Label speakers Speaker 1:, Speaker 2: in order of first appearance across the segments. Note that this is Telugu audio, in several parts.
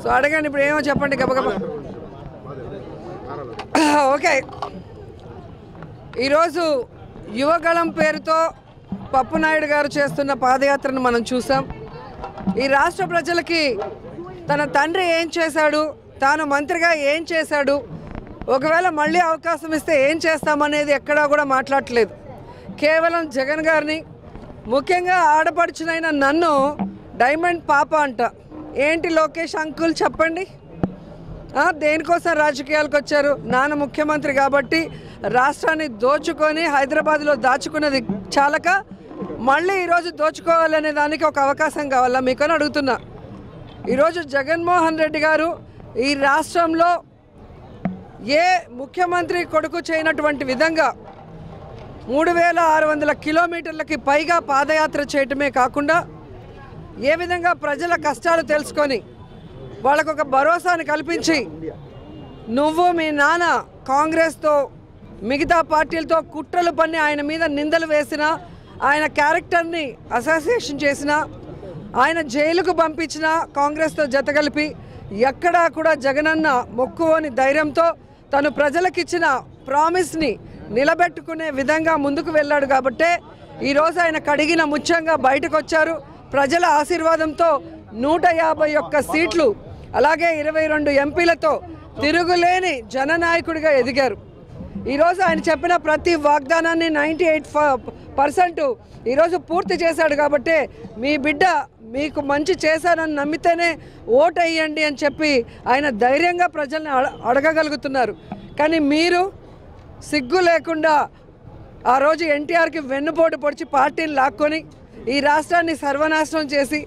Speaker 1: సో అడగండి ఇప్పుడు ఏమో చెప్పండి గబగబ ఓకే. ఈరోజు యువగళం పేరుతో పప్పునాయుడు గారు చేస్తున్న పాదయాత్రను మనం చూసాం. ఈ రాష్ట్ర ప్రజలకి తన తండ్రి ఏం చేశాడు తాను మంత్రిగా ఏం చేశాడు ఒకవేళ మళ్ళీ అవకాశం ఇస్తే ఏం చేస్తామనేది ఎక్కడా కూడా మాట్లాడట్లేదు. కేవలం జగన్ గారిని ముఖ్యంగా ఆడపడుచునైన నన్ను డైమండ్ పాప అంట. ఏంటి లోకేష్ అంకుల్ చెప్పండి? దేనికోసం రాజకీయాలకు వచ్చారు? నాన్న ముఖ్యమంత్రి కాబట్టి రాష్ట్రాన్ని దోచుకొని హైదరాబాద్లో దాచుకున్నది చాలక మళ్ళీ ఈరోజు దోచుకోవాలనే దానికి ఒక అవకాశం కావాలా? మీకని అడుగుతున్నా. ఈరోజు జగన్మోహన్ రెడ్డి గారు ఈ రాష్ట్రంలో ఏ ముఖ్యమంత్రి కొడుకు చేయనటువంటి విధంగా మూడు వేల ఆరు వందల కిలోమీటర్లకి పైగా పాదయాత్ర చేయటమే కాకుండా ఏ విధంగా ప్రజల కష్టాలు తెలుసుకొని వాళ్ళకు ఒక భరోసాని కల్పించి నువ్వు మీ నాన్న కాంగ్రెస్తో మిగతా పార్టీలతో కుట్రలు పన్ని ఆయన మీద నిందలు వేసిన ఆయన క్యారెక్టర్ని అసోసియేషన్ చేసిన ఆయన జైలుకు పంపించిన కాంగ్రెస్తో జతగలిపి ఎక్కడా కూడా జగనన్న మొక్కువని ధైర్యంతో తను ప్రజలకిచ్చిన ప్రామిస్ని నిలబెట్టుకునే విధంగా ముందుకు వెళ్ళాడు కాబట్టే ఈరోజు ఆయన కడిగిన ముత్యంగా బయటకు వచ్చారు ప్రజల ఆశీర్వాదంతో నూట యాభై ఒక్క సీట్లు అలాగే ఇరవై రెండు ఎంపీలతో తిరుగులేని జననాయకుడిగా ఎదిగారు. ఈరోజు ఆయన చెప్పిన ప్రతి వాగ్దానాన్ని నైంటీ ఎయిట్ పర్సెంట్ ఈరోజు పూర్తి చేశాడు కాబట్టి మీ బిడ్డ మీకు మంచి చేశానని నమ్మితేనే ఓటు వేయండి అని చెప్పి ఆయన ధైర్యంగా ప్రజల్ని అడ అడగగలుగుతున్నారు. కానీ మీరు సిగ్గు లేకుండా ఆ రోజు ఎన్టీఆర్కి వెన్నుపోటు పొడిచి పార్టీని లాక్కొని ఈ రాష్ట్రాన్ని సర్వనాశనం చేసి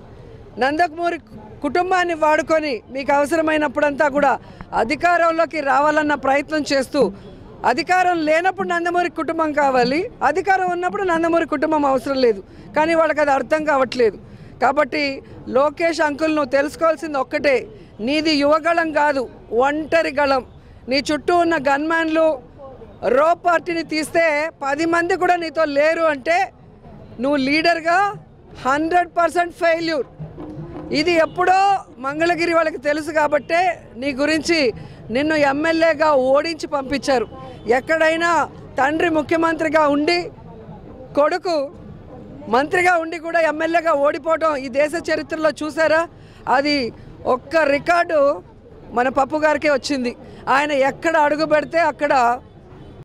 Speaker 1: నందకమూరి కుటుంబాన్ని వాడుకొని మీకు అవసరమైనప్పుడంతా కూడా అధికారంలోకి రావాలన్న ప్రయత్నం చేస్తూ అధికారం లేనప్పుడు నందమూరి కుటుంబం కావాలి అధికారం ఉన్నప్పుడు నందమూరి కుటుంబం అవసరం లేదు. కానీ వాళ్ళకి అది అర్థం కావట్లేదు. కాబట్టి లోకేష్ అంకుల్ నువ్వు తెలుసుకోవాల్సింది ఒక్కటే నీది యువగళం కాదు ఒంటరి గళం. నీ చుట్టూ ఉన్న గన్మ్యాన్లు రో పార్టీని తీస్తే పది మంది కూడా నీతో లేరు అంటే నువ్వు లీడర్గా హండ్రెడ్ పర్సెంట్ ఫెయిల్యూర్. ఇది ఎప్పుడో మంగళగిరి వాళ్ళకి తెలుసు కాబట్టే నీ గురించి నిన్ను ఎమ్మెల్యేగా ఓడించి పంపించారు. ఎక్కడైనా తండ్రి ముఖ్యమంత్రిగా ఉండి కొడుకు మంత్రిగా ఉండి కూడా ఎమ్మెల్యేగా ఓడిపోవడం ఈ దేశ చరిత్రలో చూసారా? అది ఒక్క రికార్డు మన పప్పు గారికే వచ్చింది. ఆయన ఎక్కడ అడుగు పెడితే అక్కడ